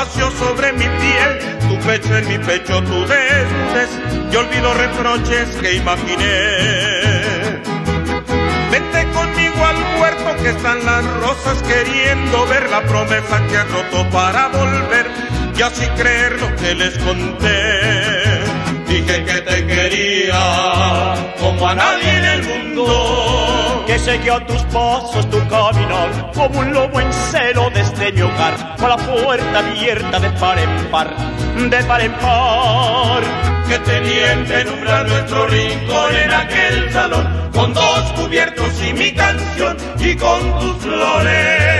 despacio sobre mi piel, tu pecho en mi pecho, tu desnudez, y olvido reproches que imaginé. Vete conmigo al huerto que están las rosas queriendo ver la promesa que has roto para volver y así creer lo que les conté. Dije que te quería como a nadie en el mundo. Que seguía tus pasos, tu caminar, como un lobo mi hogar, con la puerta abierta de par en par, de par en par. Que tenía en penumbra nuestro rincón en aquel salón, con dos cubiertos y mi canción, y con tus flores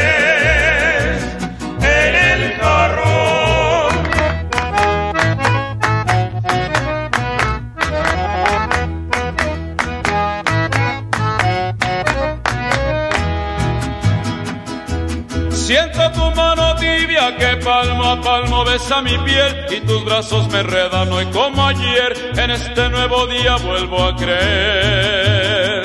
Siento tu mano tibia que palmo a palmo besa mi piel y tus brazos me redan hoy como ayer. En este nuevo día vuelvo a creer.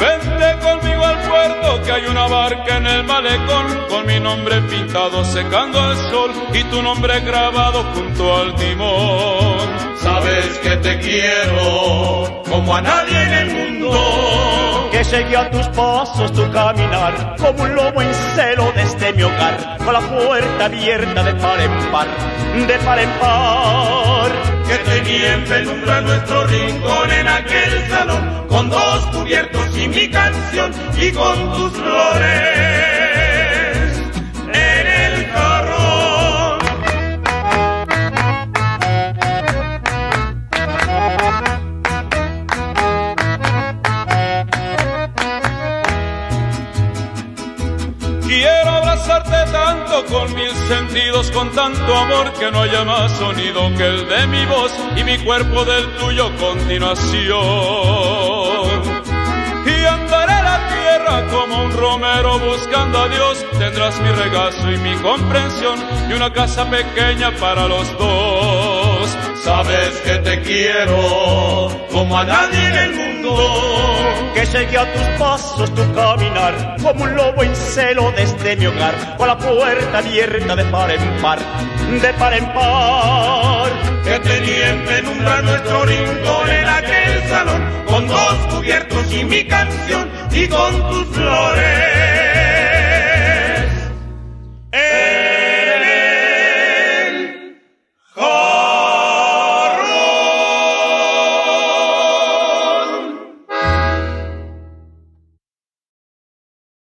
Vente conmigo al puerto que hay una barca en el malecón con mi nombre pintado secando al sol y tu nombre grabado junto al timón. Sabes que te quiero como a nadie en el mundo. Que seguía tus pasos, tu caminar, como un lobo en hogar, con la puerta abierta de par en par, de par en par. Que tenía en penumbra nuestro rincón en aquel salón, con dos cubiertos y mi canción, y con tus flores Quiero abrazarte tanto con mil sentidos, con tanto amor que no haya más sonido que el de mi voz y mi cuerpo del tuyo continuación. Y andaré la tierra como un romero buscando a Dios. Tendrás mi regazo y mi comprensión y una casa pequeña para los dos. Sabes que te quiero como a nadie en el mundo. Que seguía tus pasos, tu caminar, como un lobo en celo desde mi hogar, con la puerta abierta de par en par, de par en par. Que tenía en penumbra nuestro rincón en aquel salón, con dos cubiertos y mi canción, y con tus flores